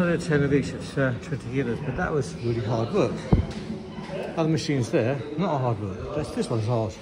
So I 10 of each at uh, 20 kilos, but that was really hard work. Other machines there, not hard work, but this one's hard.